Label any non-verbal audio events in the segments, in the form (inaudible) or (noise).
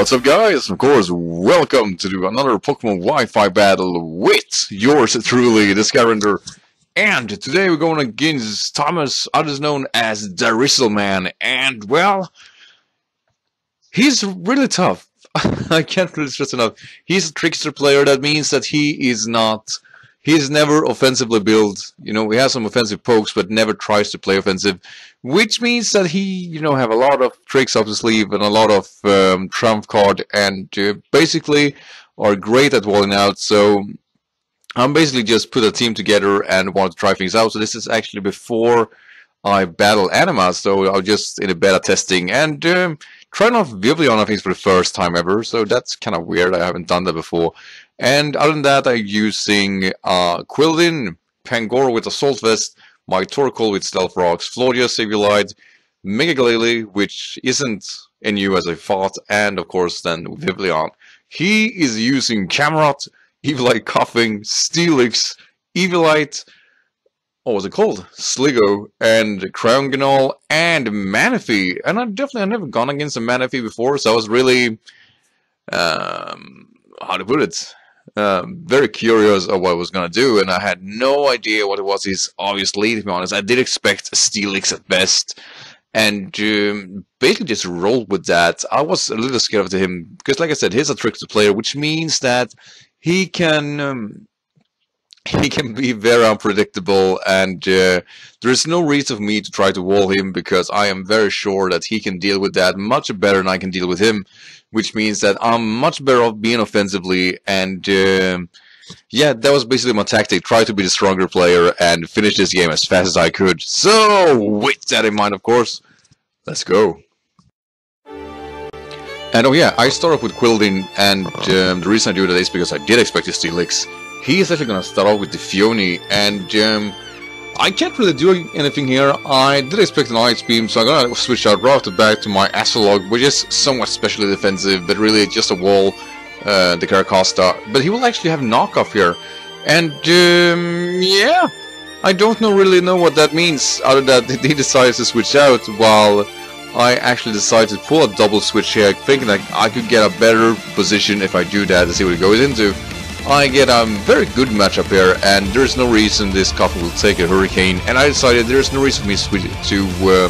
What's up guys? Of course, welcome to another Pokemon Wi-Fi battle with yours truly, the Skyrander. And today we're going against Thomas, others known as the Man. And, well, he's really tough. (laughs) I can't really stress enough. He's a trickster player, that means that he is not He's never offensively built. You know, he has some offensive pokes, but never tries to play offensive, which means that he, you know, have a lot of tricks up his sleeve and a lot of um, trump card, and uh, basically are great at walling out. So I'm basically just put a team together and want to try things out. So this is actually before I battle Anima, so I'm just in a beta testing and um, trying off Vivillon, I think, for the first time ever. So that's kind of weird. I haven't done that before. And other than that, I'm using uh, Quilladin, Pangoro with Assault Vest, my Torkoal with Stealth Rocks, Floria Sableye, Mega Glalie, which isn't NU as I thought, and of course then Vivillon. He is using Camerupt, Eviolite Koffing, Steelix, Evilite, what was it called? Sliggoo, and Crown and Manaphy. And I definitely I've never gone against a Manaphy before, so I was really, um, how to put it, um, very curious of what I was going to do, and I had no idea what it was. He's obviously, to be honest, I did expect a Steelix at best, and um, basically just rolled with that. I was a little scared of him because, like I said, he's a trickster player, which means that he can. Um, he can be very unpredictable and uh, there's no reason for me to try to wall him because I am very sure that he can deal with that much better than I can deal with him which means that I'm much better off being offensively. And uh, yeah, that was basically my tactic. Try to be the stronger player and finish this game as fast as I could. So, with that in mind, of course, let's go. And oh yeah, I start off with Quilladin, and um, the reason I do that is because I did expect to Steelix. He is actually going to start off with the Phione, and um, I can't really do anything here. I did expect an Ice Beam, so I'm gonna switch out right off the back to my Astrologue, which is somewhat specially defensive, but really just a wall, uh, the Carracosta. But he will actually have knockoff here. And, um, yeah, I don't know really know what that means, other than (laughs) he decides to switch out, while I actually decided to pull a double switch here, thinking that I could get a better position if I do that to see what it goes into. I get a very good matchup here, and there's no reason this Koffing will take a Hurricane, and I decided there's no reason for me to, uh,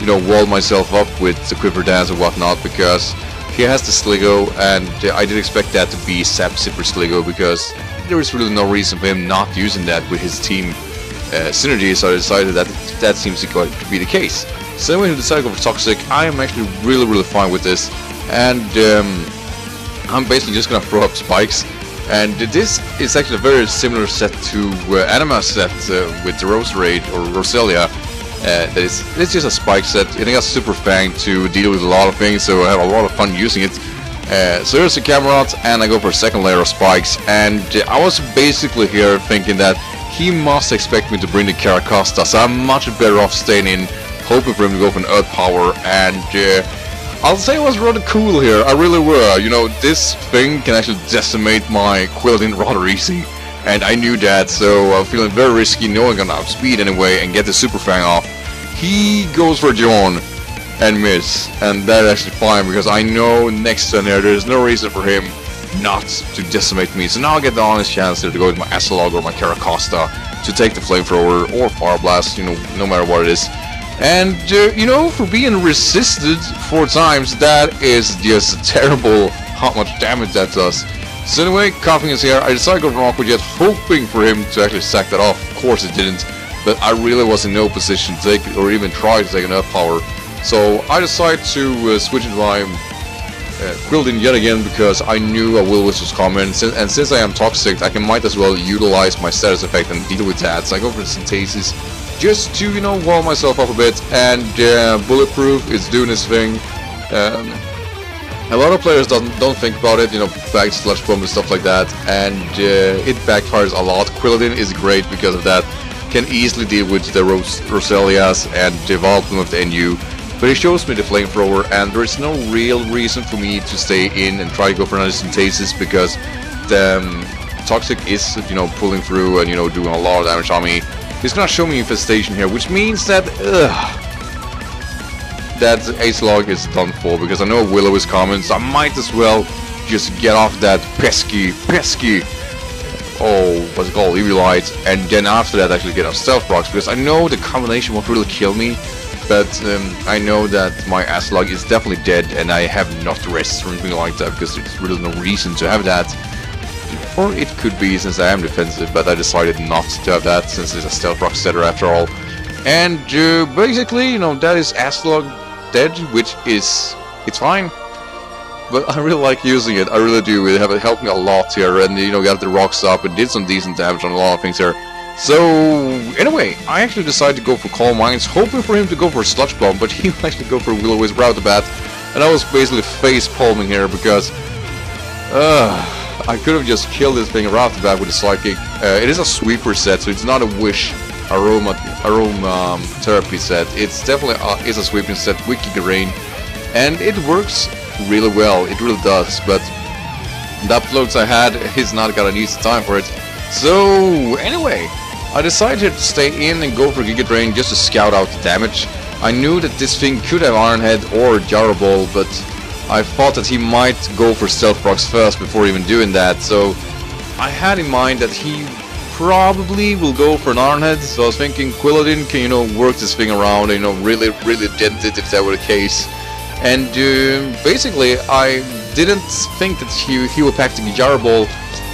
you know, wall myself up with the Quiver Dance or whatnot, because he has the Sliggoo, and I did expect that to be Sap Sipper Sliggoo, because there is really no reason for him not using that with his team uh, synergy, so I decided that that seems to be the case. So decided to go for Toxic, I am actually really, really fine with this, and um, I'm basically just gonna throw up spikes and this is actually a very similar set to uh, Anima set uh, with the Raid or Roselia. Uh, that is, it's just a spike set. It has Super Fang to deal with a lot of things, so I have a lot of fun using it. Uh, so here's the Camerupt, and I go for a second layer of spikes. And uh, I was basically here thinking that he must expect me to bring the Carracosta, so I'm much better off staying in, hoping for him to go for an Earth Power, and uh, I'll say it was rather cool here, I really were. You know, this thing can actually decimate my Quilladin rather easy. And I knew that, so I'm feeling very risky knowing I'm gonna outspeed anyway and get the Super Fang off. He goes for John and miss, and that's actually fine because I know next turn here there's no reason for him not to decimate me. So now I get the honest chance here to go with my Astrologue or my Carracosta to take the Flamethrower or Fire Blast, you know, no matter what it is. And, uh, you know, for being resisted four times, that is just terrible how much damage that does. So anyway, Koffing is here. I decided to go for Aqua Jet, hoping for him to actually sack that off. Of course it didn't, but I really was in no position to take or even try to take enough power. So I decided to uh, switch into my uh, Quilladin yet again because I knew a Will was coming, and since I am Toxic, I can might as well utilize my status effect and deal with that. So I go for Synthesis, just to, you know, wall myself up a bit, and uh, Bulletproof is doing its thing. Um, a lot of players don't, don't think about it, you know, back slash bomb and stuff like that, and uh, it backfires a lot. Quilladin is great because of that. Can easily deal with the Ros Roselias and develop them with the NU. But he shows me the flamethrower, and there is no real reason for me to stay in and try to go for another synthesis because the um, Toxic is, you know, pulling through and, you know, doing a lot of damage on me. He's gonna show me infestation here, which means that... Ugh, that Acelog is done for because I know Willow is coming, so I might as well just get off that pesky, pesky, oh, what's it called, Eviolite, and then after that actually get off Stealth Rocks because I know the combination won't really kill me, but um, I know that my Acelog is definitely dead and I have not rest or anything like that because there's really no reason to have that. Or it could be since I am defensive, but I decided not to have that since it's a Stealth Rock setter after all. And uh, basically, you know, that is Acelog dead, which is, it's fine. But I really like using it, I really do, it, have, it helped me a lot here, and you know, got the rocks up, and did some decent damage on a lot of things here. So, anyway, I actually decided to go for Calm Minds, hoping for him to go for Sludge Bomb, but (laughs) he actually go for Will Wisp right bat, and I was basically face palming here because, uh, I could have just killed this thing right the bat with a Psychic. Uh, it is a sweeper set, so it's not a Wish aroma aroma um, therapy set. It's definitely uh, is a sweeping set with Giga Drain, and it works really well. It really does. But the uploads I had he's not got an easy time for it. So anyway, I decided to stay in and go for Giga Drain just to scout out the damage. I knew that this thing could have Iron Head or Gyro Ball, but I thought that he might go for Stealth Rocks first before even doing that. So I had in mind that he probably will go for an Iron Head, so I was thinking Quilladin can, you know, work this thing around, you know, really, really dent it if that were the case. And uh, basically, I didn't think that he, he would pack the Gyro Ball.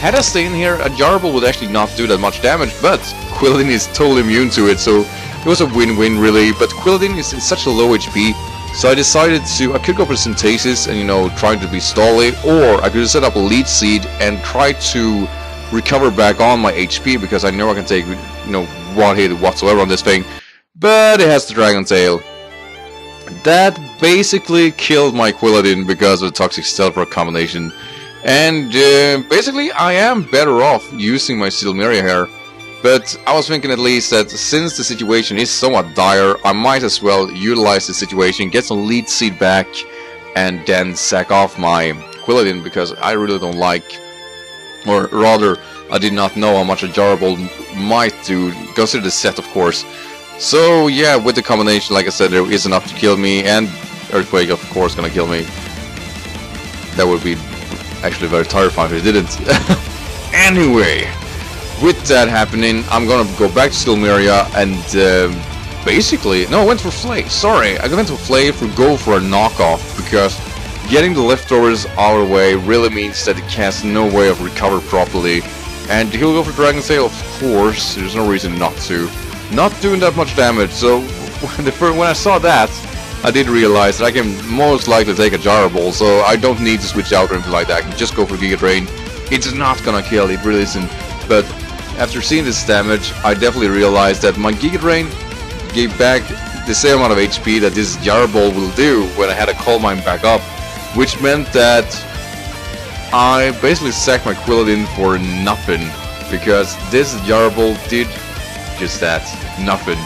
Had I stayed in here, a Gyro Ball would actually not do that much damage, but Quilladin is totally immune to it, so it was a win-win really. But Quilladin is in such a low HP, so I decided to, I could go for Synthesis and, you know, trying to be Stolly, or I could set up a Leech Seed and try to recover back on my HP because I know I can take, you know, one hit whatsoever on this thing. But it has the Dragon Tail. That basically killed my Quilladin because of the Toxic Stealth Rock combination. And uh, basically I am better off using my Silmeria here. But I was thinking at least that since the situation is somewhat dire, I might as well utilize the situation, get some Leech Seed back, and then sack off my Quilladin because I really don't like or rather, I did not know how much a Gyro might do, consider the set of course. So yeah, with the combination, like I said, there is enough to kill me, and Earthquake of course gonna kill me. That would be actually very terrifying if it didn't. (laughs) anyway, with that happening, I'm gonna go back to Silmeria and uh, basically, no, I went for Flay, sorry, I went for Flay for go for a knockoff because Getting the leftovers our way really means that it has no way of recover properly. And he'll go for Dragon Tail, of course, there's no reason not to. Not doing that much damage, so (laughs) when I saw that, I did realize that I can most likely take a Gyro Ball, so I don't need to switch out or anything like that, I can just go for Giga Drain. It's not gonna kill, it really isn't. But after seeing this damage, I definitely realized that my Giga Drain gave back the same amount of HP that this Gyro will do when I had a Calm Mind back up which meant that I basically sacked my Quilladin for nothing because this Gyro did just that, nothing.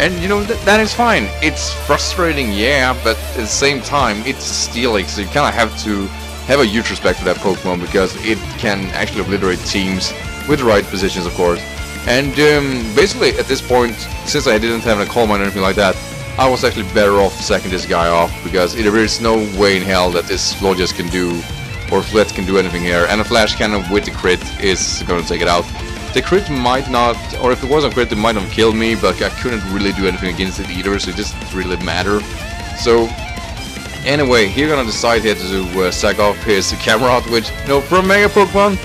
And you know, th that is fine. It's frustrating, yeah, but at the same time, it's stealing, so you kind of have to have a huge respect for that Pokemon because it can actually obliterate teams with the right positions, of course. And um, basically, at this point, since I didn't have a Calm Mind or anything like that, I was actually better off sacking this guy off because there is no way in hell that this Flogis can do or Flet can do anything here and a Flash Cannon with the crit is gonna take it out. The crit might not, or if it wasn't crit it might have killed me but I couldn't really do anything against it either so it doesn't really matter. So anyway, he's gonna decide here to uh, sack off his Camerupt which, you know, a Mega Pokemon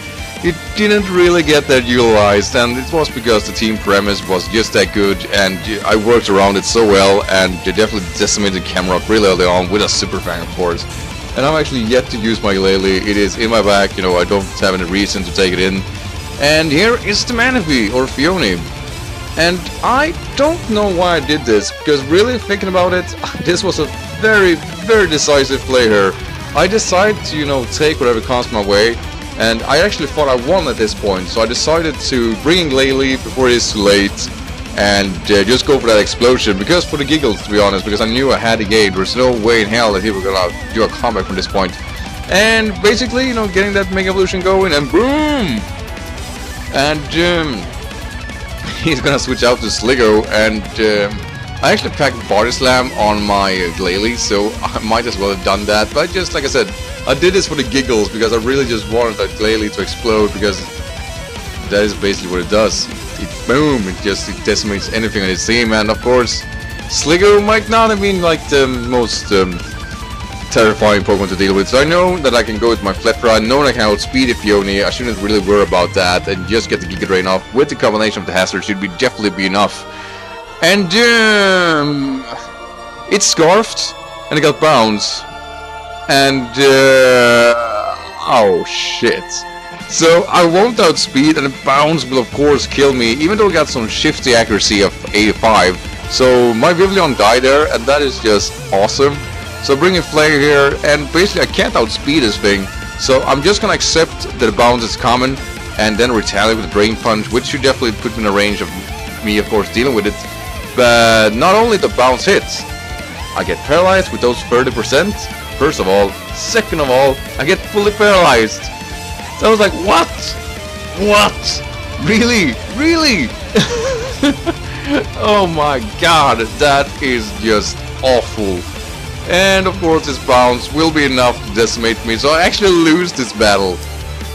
it didn't really get that utilized and it was because the team premise was just that good and I worked around it so well and they definitely decimated Camerupt really early on with a Super Fang, of course. And I'm actually yet to use my Glalie, it is in my back, you know, I don't have any reason to take it in. And here is the Manaphy, or Phione. And I don't know why I did this, because really thinking about it, (laughs) this was a very, very decisive play here. I decided to, you know, take whatever comes my way, and I actually thought I won at this point, so I decided to bring in Glalie before it's too late and uh, just go for that explosion, because for the giggles to be honest, because I knew I had the gate, there's no way in hell that he was gonna do a comeback from this point. And basically, you know, getting that Mega Evolution going, and boom! And um, (laughs) he's gonna switch out to Sliggoo, and um, I actually packed Body Slam on my uh, Glalie, so (laughs) I might as well have done that. But just like I said, I did this for the giggles because I really just wanted that Glalie to explode because that is basically what it does. It boom, it just it decimates anything on its team, and of course, Sliggoo might not have been like the most um, terrifying Pokemon to deal with. So I know that I can go with my Fletra, I know I can outspeed Phione, I shouldn't really worry about that, and just get the Giga Drain off with the combination of the Hazard should be definitely be enough. And um, it scarfed, and it got bounced, and uh, oh shit. So I won't outspeed, and bounce will of course kill me, even though I got some shifty accuracy of 85. So my Vivillon died there, and that is just awesome. So bringing Flare here, and basically I can't outspeed this thing. So I'm just gonna accept that the bounce is common, and then retaliate with Drain Punch, which should definitely put me in a range of me, of course, dealing with it. But not only the bounce hits, I get paralyzed with those 30%, first of all. Second of all, I get fully paralyzed. So I was like, what? What? Really? Really? (laughs) oh my god, that is just awful. And of course this bounce will be enough to decimate me, so I actually lose this battle.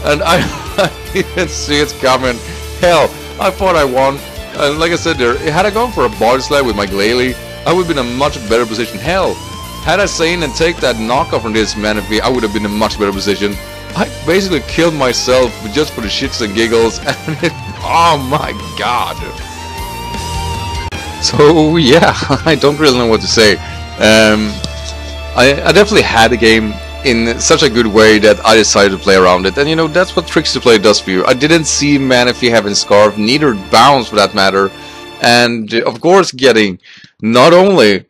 And I, (laughs) I didn't see it coming. Hell, I thought I won. And like I said there, had I gone for a body slam with my Glalie, I would have been in a much better position. Hell, had I seen and take that knockoff from this Manaphy, I would have been in a much better position. I basically killed myself just for the shits and giggles, (laughs) and it, oh my god. So yeah, (laughs) I don't really know what to say. Um, I, I definitely had the game in such a good way that I decided to play around it, and you know that's what Tricks to Play does for you. I didn't see Manaphy having Scarf, neither Bounce for that matter, and of course getting not only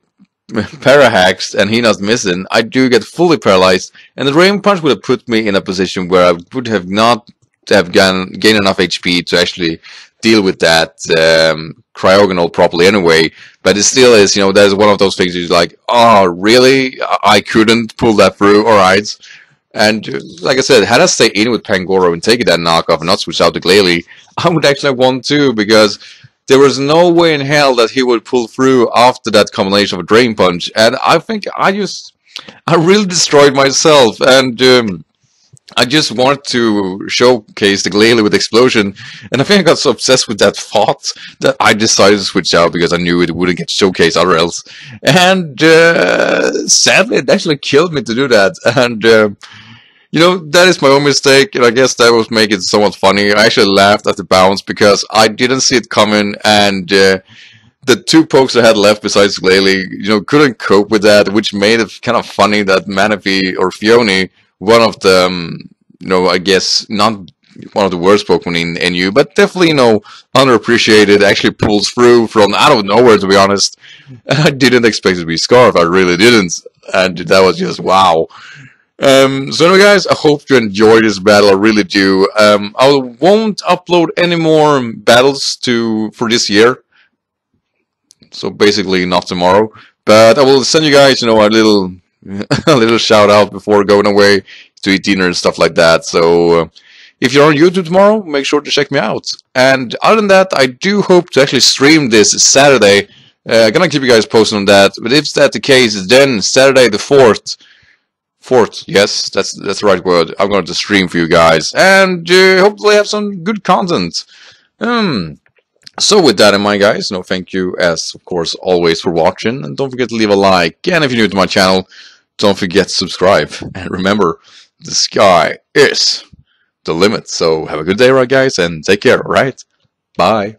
(laughs) parahaxed and he Hina's missing, I do get fully paralyzed, and the Drain Punch would have put me in a position where I would have not have gained, enough HP to actually deal with that um, cryogonal properly anyway. But it still is, you know, that's one of those things you're like, oh, really? I couldn't pull that through, alright. And uh, like I said, had I stayed in with Pangoro and taken that knockoff and not switch out to Glalie, (laughs) I would actually won too, because there was no way in hell that he would pull through after that combination of a Drain Punch. And I think I just, I really destroyed myself. And um, I just wanted to showcase the Glalie with Explosion, and I think I got so obsessed with that thought that I decided to switch out because I knew it wouldn't get showcased other else. And uh, sadly, it actually killed me to do that. And uh, you know that is my own mistake, and I guess that was making it somewhat funny. I actually laughed at the bounce because I didn't see it coming, and. Uh, the two pokes I had left besides Glalie, you know, couldn't cope with that, which made it kind of funny that Manaphy or Phione one of the, you know, I guess not one of the worst Pokemon in NU, but definitely, you know, underappreciated, actually pulls through from out of nowhere, to be honest. (laughs) I didn't expect it to be Scarf, I really didn't. And that was just wow. Um, so anyway, guys, I hope you enjoyed this battle. I really do. Um, I won't upload any more battles to for this year. So basically, not tomorrow. But I will send you guys, you know, a little (laughs) a little shout out before going away to eat dinner and stuff like that. So uh, if you're on YouTube tomorrow, make sure to check me out. And other than that, I do hope to actually stream this Saturday. Uh, gonna keep you guys posted on that. But if that's the case, then Saturday the fourth, fourth, yes, that's that's the right word. I'm going to stream for you guys, and uh, hopefully have some good content. Um. So with that in mind guys, no thank you as of course always for watching and don't forget to leave a like and if you're new to my channel don't forget to subscribe. (laughs) And remember, the sky is the limit. So have a good day, right, guys, and take care, alright? Bye.